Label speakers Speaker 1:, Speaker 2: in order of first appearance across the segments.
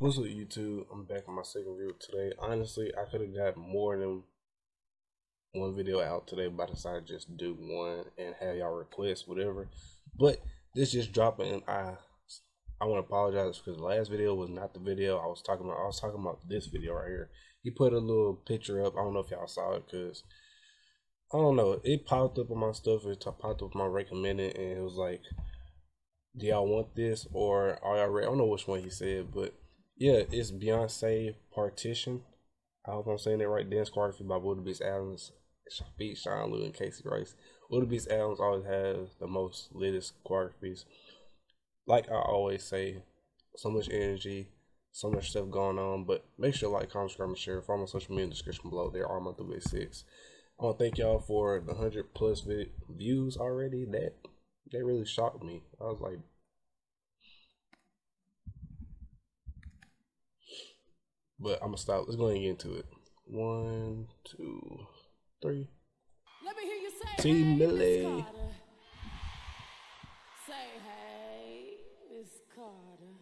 Speaker 1: What's up, YouTube? I'm back on my second video today. Honestly, I could have got more than one video out today, but I decided to just do one and have y'all request whatever. But this just dropping, and I I want to apologize because the last video was not the video I was talking about. I was talking about this video right here. He put a little picture up. I don't know if y'all saw it because I don't know. It popped up on my stuff. It popped up on my recommended, and it was like, "Do y'all want this or are y'all ready?" I don't know which one he said, but yeah, it's Beyonce Partition. I hope I'm saying it right. Dance choreography by Beast Adams, Beat Sean Lew and Kaycee Rice. Beast Adams always has the most litest choreographies. Like I always say, so much energy, so much stuff going on. But make sure to like, comment, subscribe, and share. Follow my social media in the description below. There are my 386. I want to thank y'all for the 100 plus views already. That that really shocked me. I was like, But I'm gonna stop. Let's go ahead and get into it. One, two, three.
Speaker 2: Let me hear you say,
Speaker 1: T.
Speaker 2: hey,
Speaker 1: Millie.
Speaker 2: Miss Carter. Say, hey, Miss Carter.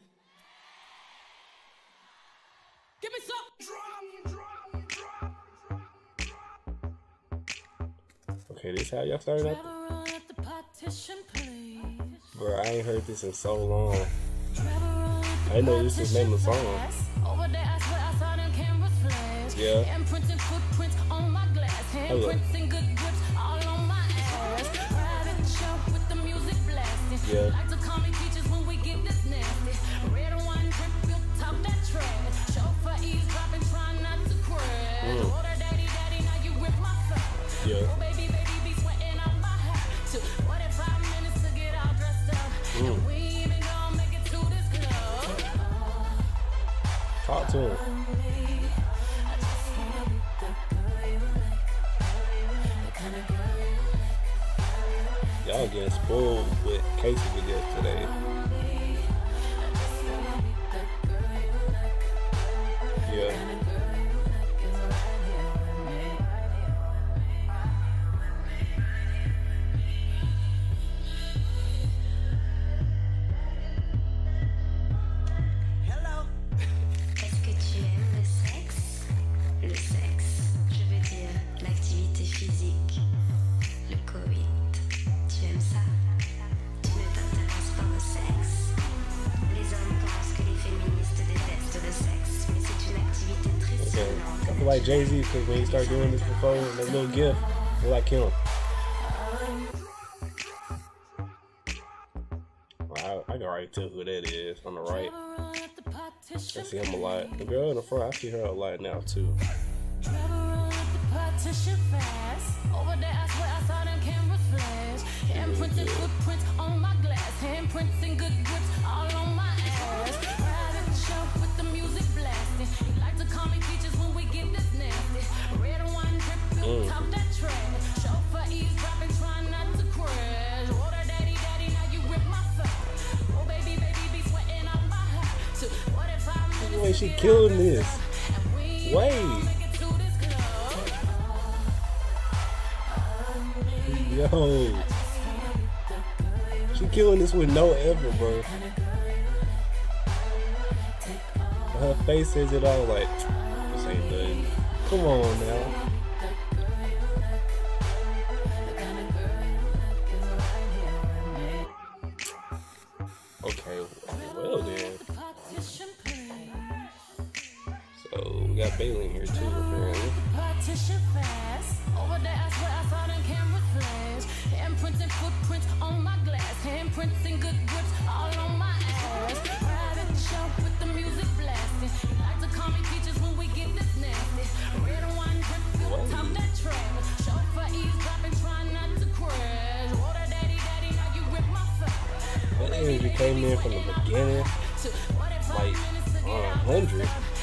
Speaker 2: Give me some.
Speaker 1: drum Okay, this how y'all started up?
Speaker 2: at the partition, please.
Speaker 1: Bro, I ain't heard this in so long.
Speaker 2: Grab a run at the
Speaker 1: I know this is the name of the song. Yeah.
Speaker 2: Imprinting footprints on my glass. Handprints and good grips all on my ass. Private show with the music blasting.
Speaker 1: Yeah.
Speaker 2: Like to call me teachers when we get this nasty. Red wine drip, built top that trash. Chauffeur eavesdropping, trying not to crash.
Speaker 1: Mm.
Speaker 2: Order daddy, daddy, now you rip my fat.
Speaker 1: Yeah.
Speaker 2: Oh, baby, baby, be sweating out my hat. Took 45 minutes to get all dressed up.
Speaker 1: Mm.
Speaker 2: And we ain't even gonna make it to this club.
Speaker 1: Talk to him. Getting spoiled with Kaycee videos today. Yeah. Like Jay Z because when he started doing this before, that little gift, I like kill him. Wow, I can already tell who that is on the right. I see him a lot. The girl in the front, I see her a lot now too.
Speaker 2: Partition fast. Over there, I swear I saw them cameras flash. Imprinted footprints on my glass. Handprints and good 45 minutes
Speaker 1: Wait,
Speaker 2: to
Speaker 1: she killing this. Wait. Yo. She killing this with no effort, bro. Her face says it all like, this ain't nothing. Come on now. Bailey here too, apparently.
Speaker 2: Partition fast. Over there, I camera flash. Imprints and footprints on my glass. Handprints and good grips all on my ass. Private show with the music blasting. Like to call me teachers when we get this nasty. Red wine drip, top that trash. Show for not to crash. Water daddy, daddy, now you rip my. What
Speaker 1: if you came in from the beginning? Like, 100.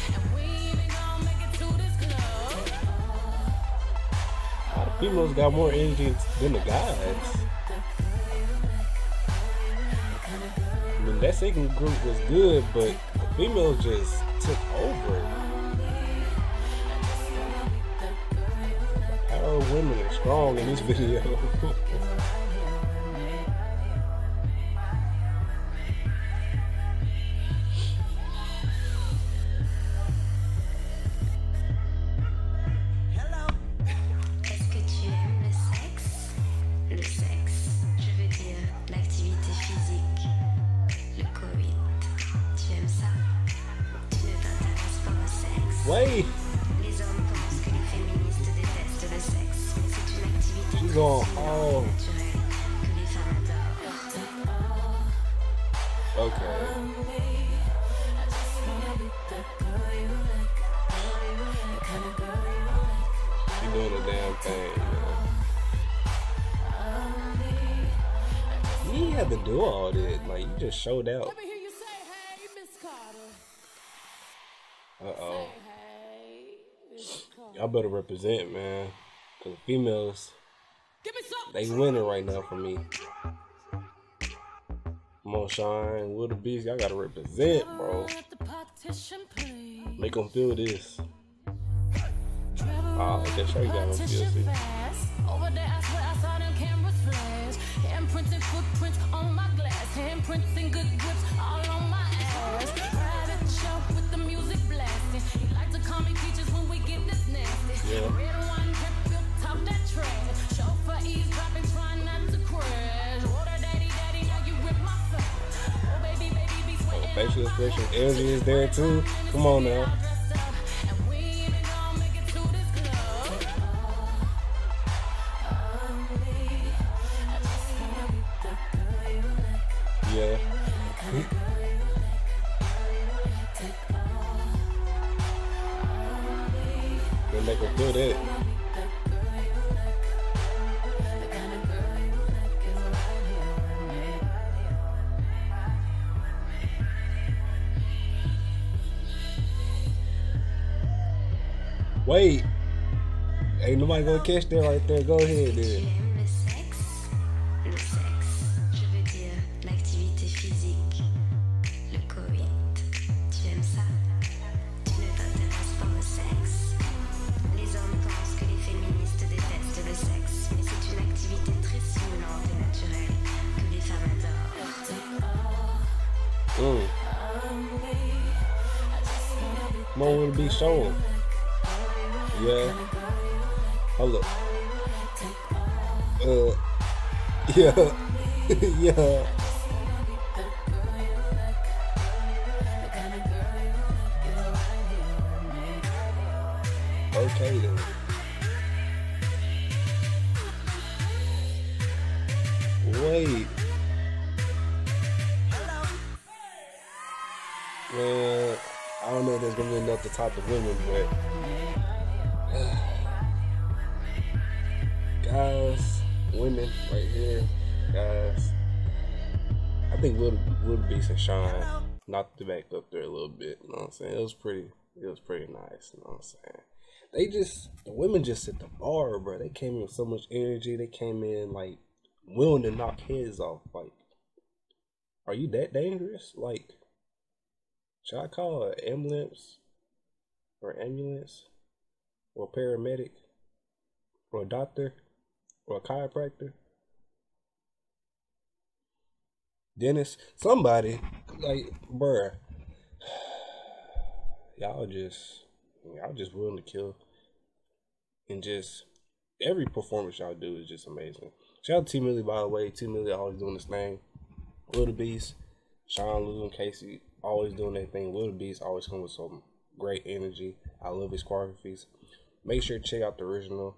Speaker 1: Females got more energy than the guys. I mean, that second group was good, but the females just took over. Of women are strong in this video.
Speaker 3: Femmes adorent.
Speaker 1: Okay. She doing the damn thing. Man. You ain't had to do all that. Like you just showed out.
Speaker 2: Let me hear you say, hey, Miss Carter.
Speaker 1: Uh oh.
Speaker 2: Hey, Miss Carter.
Speaker 1: Y'all better represent, man. Cause the females,
Speaker 2: Give me some.
Speaker 1: They winning right now for me. Come on, Shine, Willdabeast, y'all gotta represent, bro. Make them feel this. Oh, okay, sure you got on PLC.
Speaker 2: fast. Over there, I swear I saw them cameras flash. Handprints and footprints on my glass. Handprints and good grips
Speaker 1: Facial is there too. Come on now. Wait. Ain't nobody gonna catch that right there. Go ahead
Speaker 3: dude.
Speaker 1: then.
Speaker 3: aimes le sexe Le sexe, je veux dire l'activité physique, le coït. Tu aimes ça Tu ne t'intéresses pas au sexe Les hommes pensent que les féministes détestent le sexe, mais c'est une activité très stimulante et naturelle que les femmes adorent.
Speaker 1: Mm. On, wanna be showing. Yeah. Hold up. Uh. Yeah. yeah. Okay then. Wait. Man, I don't know if there's gonna be enough to top the women, but women right here, guys. I think Will Will Beast and Sean knocked the back up there a little bit. You know what I'm saying? It was pretty. It was pretty nice. You know what I'm saying? They just the women just set the bar, bro. They came in with so much energy. They came in like willing to knock heads off. Like, are you that dangerous? Like, should I call an ambulance or ambulance or paramedic or a doctor or a chiropractor? Dentist, somebody like, bruh, y'all just, y'all just willing to kill, and just every performance y'all do is just amazing. Shout out to T Milly, by the way. T Milly always doing this thing. Little Beast, Sean Lew and Kaycee always doing their thing. Little Beast always come with some great energy. I love his choreographies. Make sure to check out the original.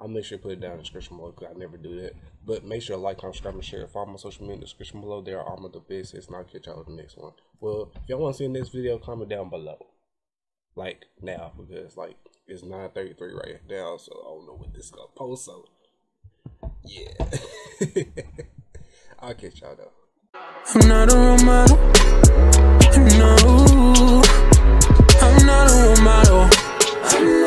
Speaker 1: I'll make sure to put it down in the description below because I never do that. But make sure to like, comment, subscribe, and share. Follow my social media in the description below. There are all my devices, and I'll catch y'all in the next one. Well, if y'all want to see the next video, comment down below. Like, now, because, like, it's 9.33 right now, so I don't know what this is going to post, so, yeah. I'll catch y'all, though.
Speaker 4: I'm not a role model, no, I'm not a role model,